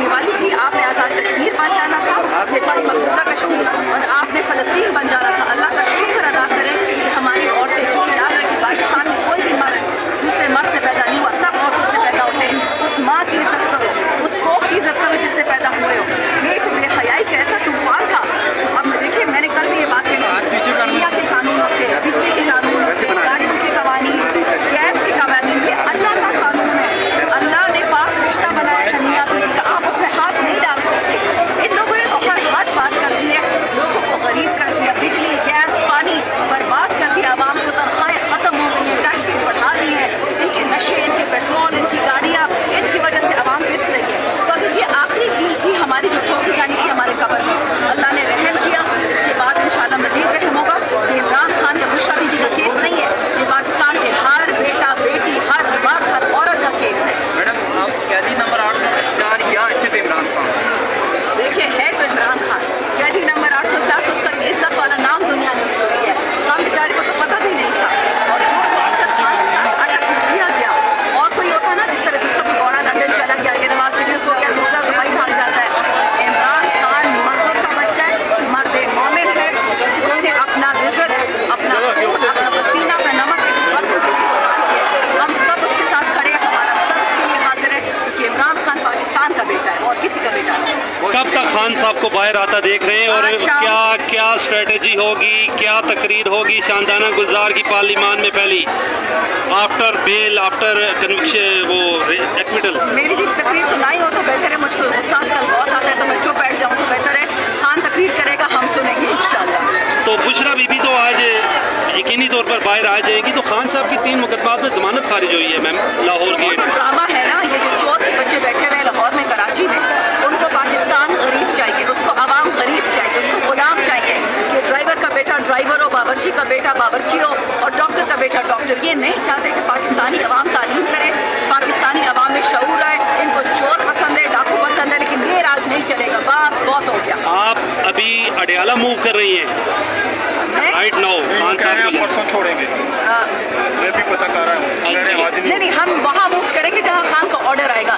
होने वाली थी। आपने आज़ाद कश्मीर बन जाना था सारी मकबूजा कब तक खान साहब को बाहर आता देख रहे हैं और क्या क्या स्ट्रेटजी होगी क्या तकरीर होगी शानदाना गुलजार की पार्लिमान में पहली? आफ्टर बेल आफ्टर कन्विक्शन वो एक्विटल मेरी जी तकरीर तो नहीं हो तो बेहतर है मुझको गुस्सा आजकल बहुत आता है तो मैं चुप बैठ जाऊँ तो बेहतर है। खान तकरीर करेगा हम सुनेंगे इंशाल्लाह। तो बुशरा बीबी तो आज यकीनी तौर पर बाहर आ जाएगी। तो खान साहब की तीन मुकदमात में जमानत खारिज हुई है मैम लाहौर तो की ड्रामा है ना ये बावर्ची का बेटा बाबरची हो और डॉक्टर का बेटा डॉक्टर। ये नहीं चाहते कि पाकिस्तानी अवाम तालीम करे। पाकिस्तानी अवाम में शूर आए इनको चोर पसंद है डाकू पसंद है लेकिन ये राज नहीं चलेगा। बस बहुत हो गया। आप अभी अडयाला मूव कर रही हैं। राइट नाउ परसों छोड़ेंगे। हाँ। मैं भी पता कर रहा हूँ। नहीं नहीं हम वहाँ मूव करेंगे जहाँ खान का ऑर्डर आएगा।